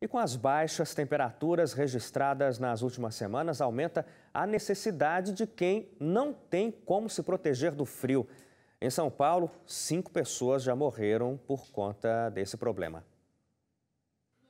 E com as baixas temperaturas registradas nas últimas semanas, aumenta a necessidade de quem não tem como se proteger do frio. Em São Paulo, cinco pessoas já morreram por conta desse problema.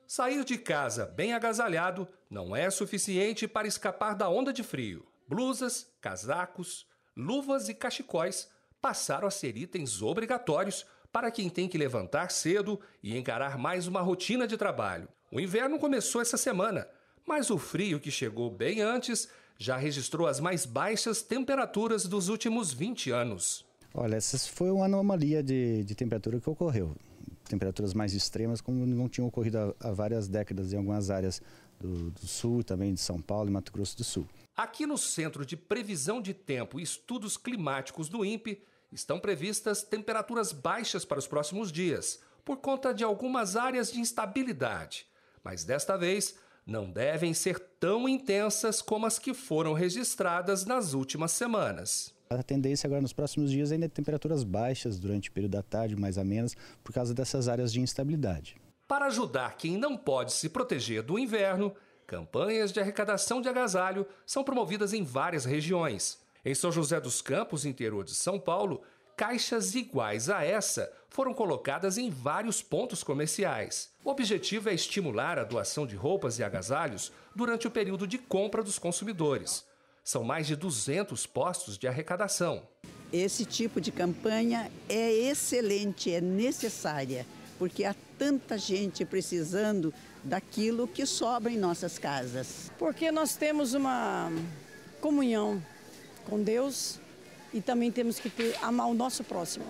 Sair de casa bem agasalhado não é suficiente para escapar da onda de frio. Blusas, casacos, luvas e cachecóis passaram a ser itens obrigatórios para quem tem que levantar cedo e encarar mais uma rotina de trabalho. O inverno começou essa semana, mas o frio que chegou bem antes já registrou as mais baixas temperaturas dos últimos 20 anos. Olha, essa foi uma anomalia de, de temperatura que ocorreu. Temperaturas mais extremas, como não tinham ocorrido há, há várias décadas em algumas áreas do, do, sul, também de São Paulo e Mato Grosso do Sul. Aqui no Centro de Previsão de Tempo e Estudos Climáticos do INPE, estão previstas temperaturas baixas para os próximos dias, por conta de algumas áreas de instabilidade. Mas desta vez, não devem ser tão intensas como as que foram registradas nas últimas semanas. A tendência agora nos próximos dias ainda é temperaturas baixas durante o período da tarde, mais a menos, por causa dessas áreas de instabilidade. Para ajudar quem não pode se proteger do inverno, campanhas de arrecadação de agasalho são promovidas em várias regiões. Em São José dos Campos, interior de São Paulo, caixas iguais a essa foram colocadas em vários pontos comerciais. O objetivo é estimular a doação de roupas e agasalhos durante o período de compra dos consumidores. São mais de 200 postos de arrecadação. Esse tipo de campanha é excelente, é necessária, porque há tanta gente precisando daquilo que sobra em nossas casas. Porque nós temos uma comunhão com Deus e também temos que ter, amar o nosso próximo,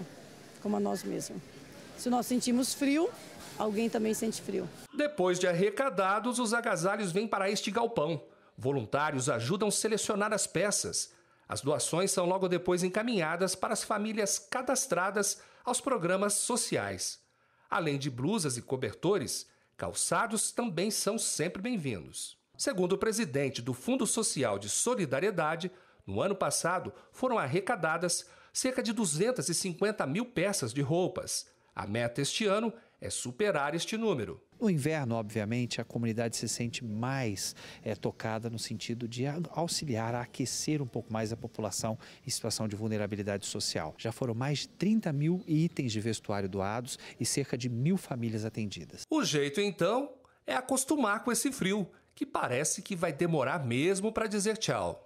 como a nós mesmos. Se nós sentimos frio, alguém também sente frio. Depois de arrecadados, os agasalhos vêm para este galpão. Voluntários ajudam a selecionar as peças. As doações são logo depois encaminhadas para as famílias cadastradas aos programas sociais. Além de blusas e cobertores, calçados também são sempre bem-vindos. Segundo o presidente do Fundo Social de Solidariedade, no ano passado foram arrecadadas cerca de 250 mil peças de roupas. A meta este ano é superar este número. No inverno, obviamente, a comunidade se sente mais é, tocada no sentido de auxiliar a aquecer um pouco mais a população em situação de vulnerabilidade social. Já foram mais de 30 mil itens de vestuário doados e cerca de mil famílias atendidas. O jeito, então, é acostumar com esse frio, que parece que vai demorar mesmo para dizer tchau.